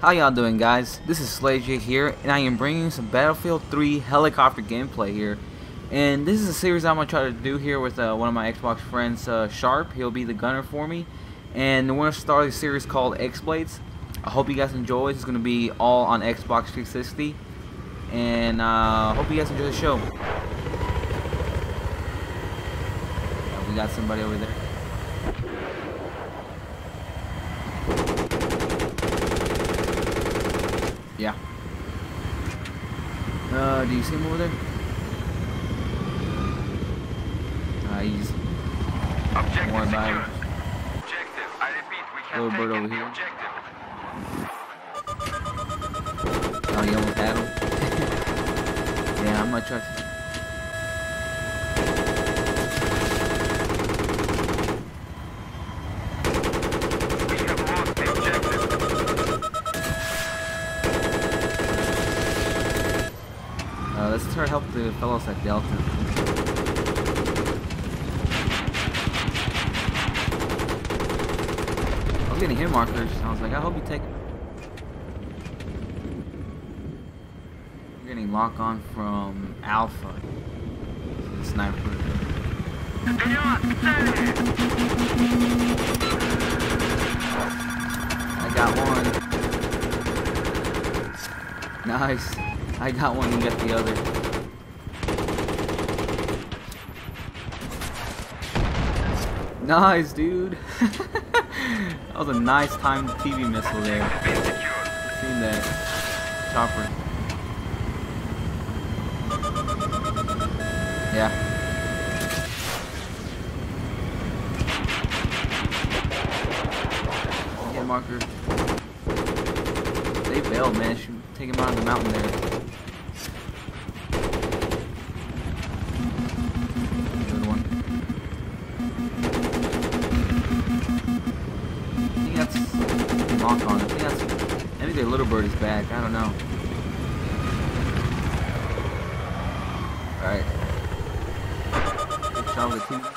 How y'all doing guys? This is Slayed J here and I am bringing some Battlefield 3 helicopter gameplay here. And this is a series I'm going to try to do here with uh, one of my Xbox friends, uh, Sharp. He'll be the gunner for me. And we're going to start a series called XBlades. I hope you guys enjoy. It's going to be all on Xbox 360. And I uh, hope you guys enjoy the show. we got somebody over there. Yeah. Uh, do you see him over there? Uh, he's... Objective Don't worry. Objective. I repeat, we have Little bird over here. objective. Oh, you almost had him? yeah, I'm gonna try to... We have lost the objective. Uh, let's try to help the fellows at Delta. I was getting hit markers. I was like, I hope you take. We're getting lock on from Alpha. Sniper. I got one. Nice. I got one, and got the other. Nice, dude. that was a nice timed TV missile there. Seen that. Chopper. Yeah. Marker. They bailed, man. Should take him out of the mountain there. I think that's. Think their little bird is back. I don't know. Alright. With the team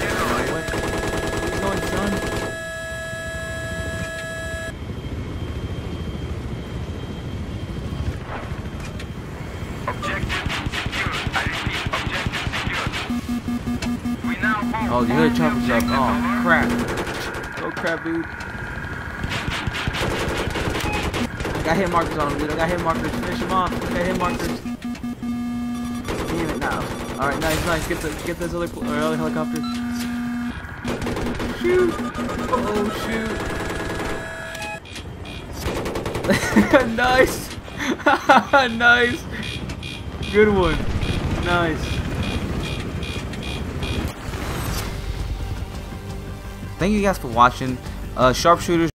destroyed. What? Where you going, son? Objective secured. I repeat, objective secured. We now hold Oh, the other chopper's up. Oh, crap. Oh, crap, dude. I got hit markers on him, dude. I got hit markers. Finish him off. I got hit markers. Damn it, now. Alright, nice, nice. Get the, get this other, or other helicopter. Shoot. Oh, shoot. nice. nice. Good one. Nice. Thank you guys for watching. Uh, sharpshooters.